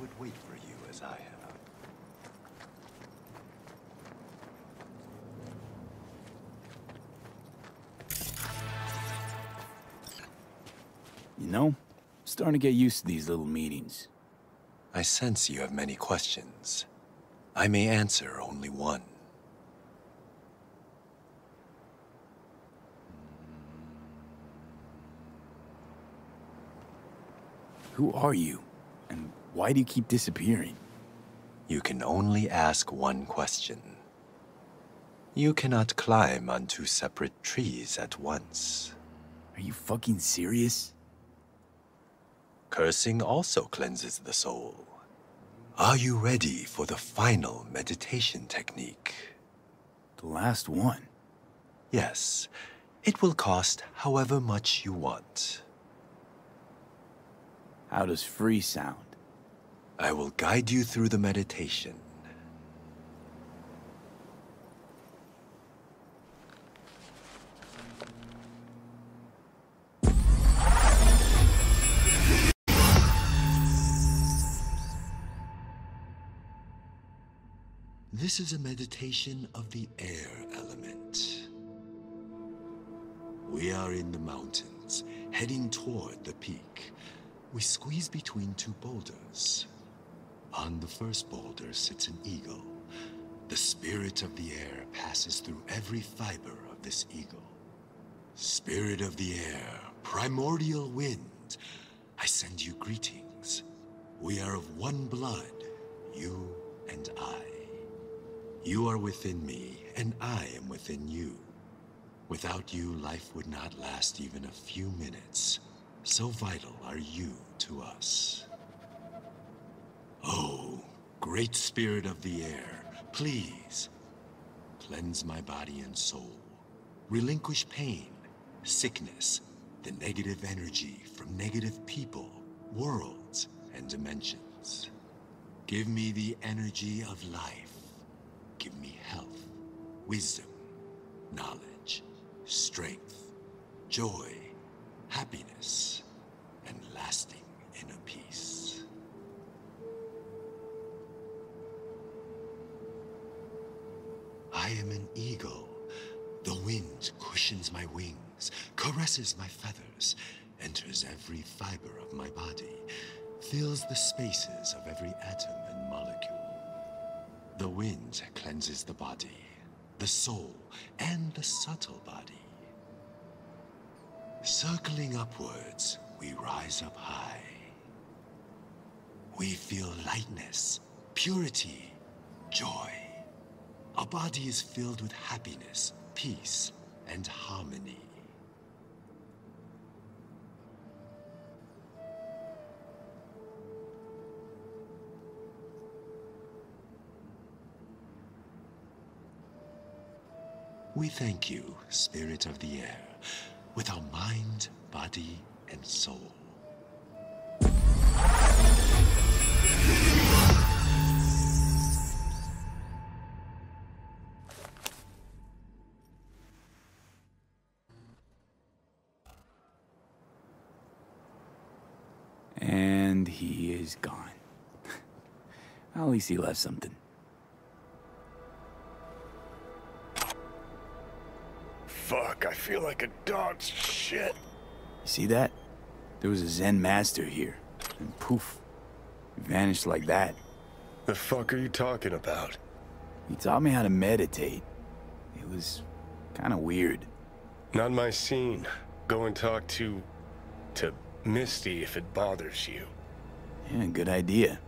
would wait for you as I have. You know, I'm starting to get used to these little meetings. I sense you have many questions. I may answer only one. Who are you? Why do you keep disappearing? You can only ask one question. You cannot climb on two separate trees at once. Are you fucking serious? Cursing also cleanses the soul. Are you ready for the final meditation technique? The last one? Yes. It will cost however much you want. How does free sound? I will guide you through the meditation. This is a meditation of the air element. We are in the mountains, heading toward the peak. We squeeze between two boulders. On the first boulder sits an eagle. The spirit of the air passes through every fiber of this eagle. Spirit of the air, primordial wind, I send you greetings. We are of one blood, you and I. You are within me, and I am within you. Without you, life would not last even a few minutes. So vital are you to us. Oh, great spirit of the air, please cleanse my body and soul. Relinquish pain, sickness, the negative energy from negative people, worlds, and dimensions. Give me the energy of life. Give me health, wisdom, knowledge, strength, joy, I am an eagle. The wind cushions my wings, caresses my feathers, enters every fiber of my body, fills the spaces of every atom and molecule. The wind cleanses the body, the soul, and the subtle body. Circling upwards, we rise up high. We feel lightness, purity, joy. Our body is filled with happiness, peace, and harmony. We thank you, Spirit of the Air, with our mind, body, and soul. And he is gone. At least he left something. Fuck, I feel like a dog's shit. You see that? There was a Zen master here. And poof, he vanished like that. The fuck are you talking about? He taught me how to meditate. It was kind of weird. Not my scene. Go and talk to... to Misty if it bothers you. Yeah, good idea.